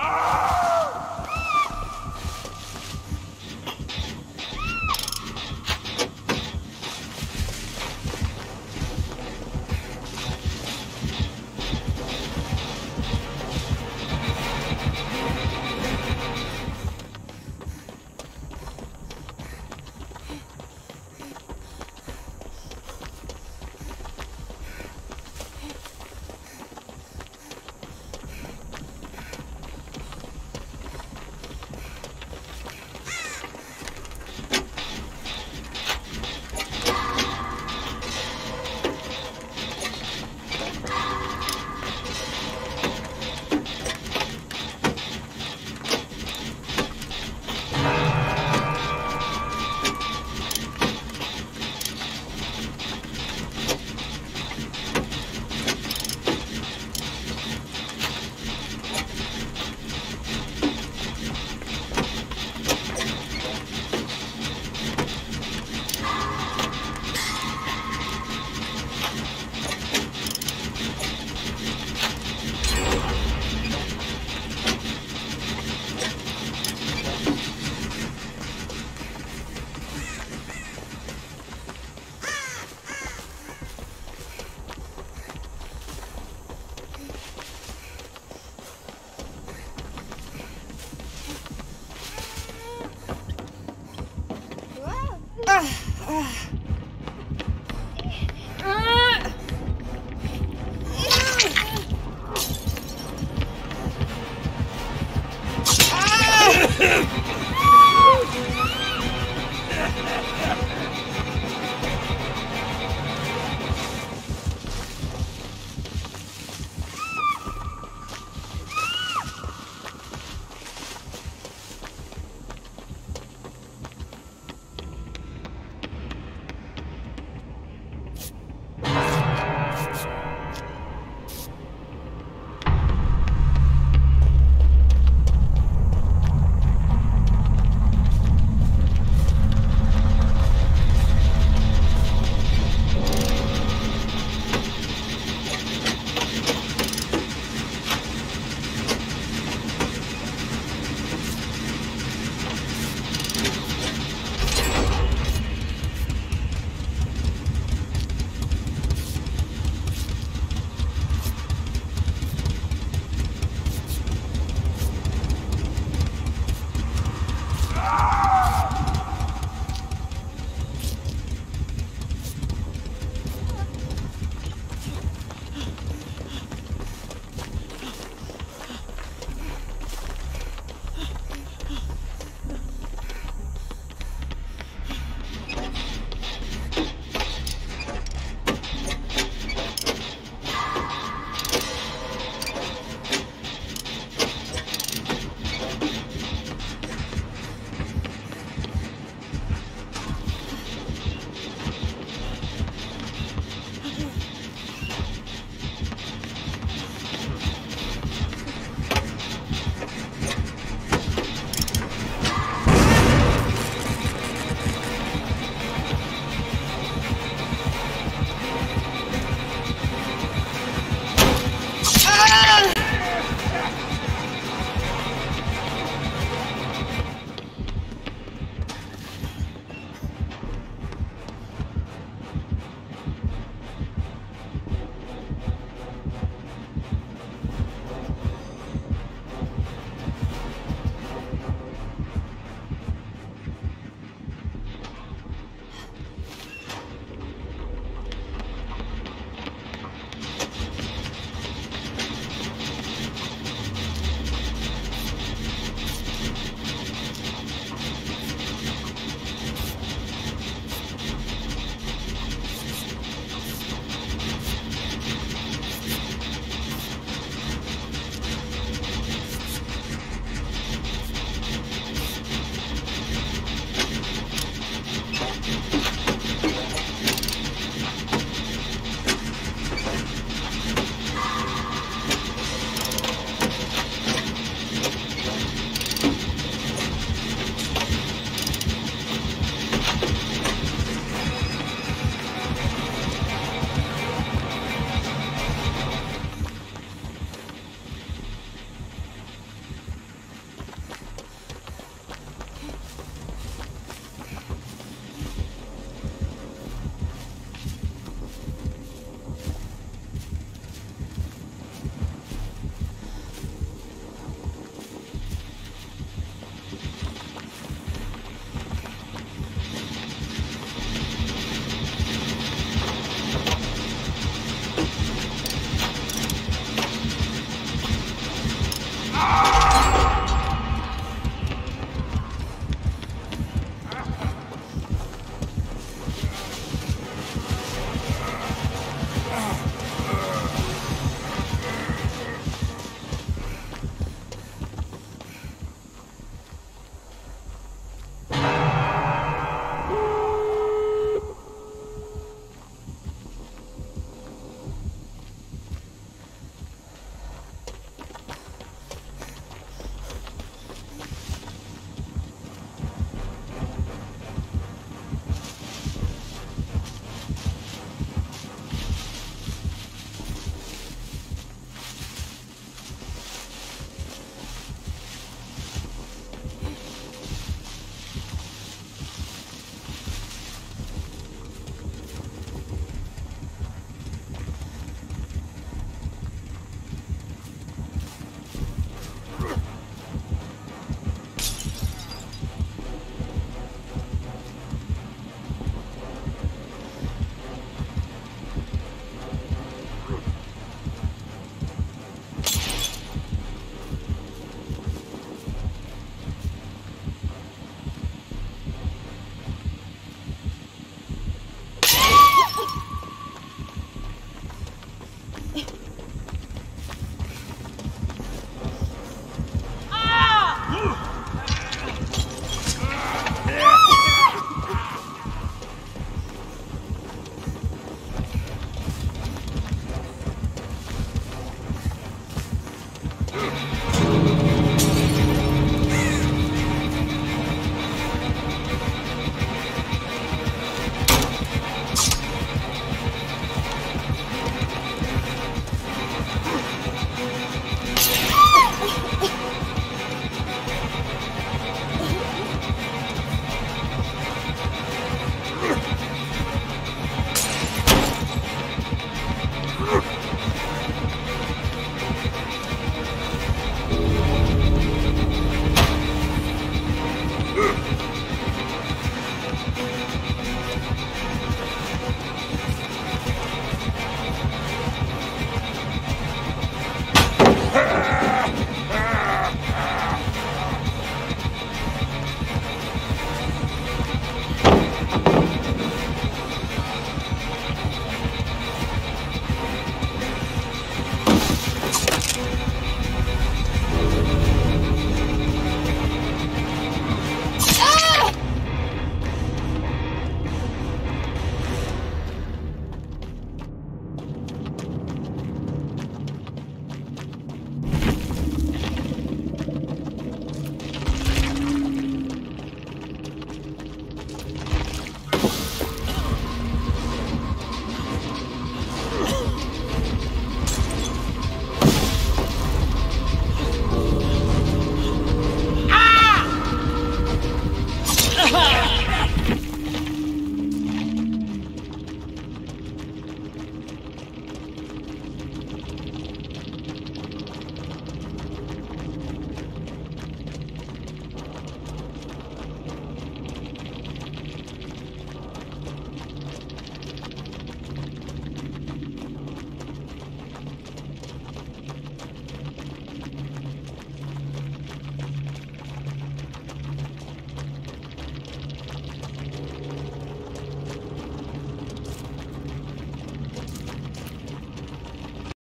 Ah!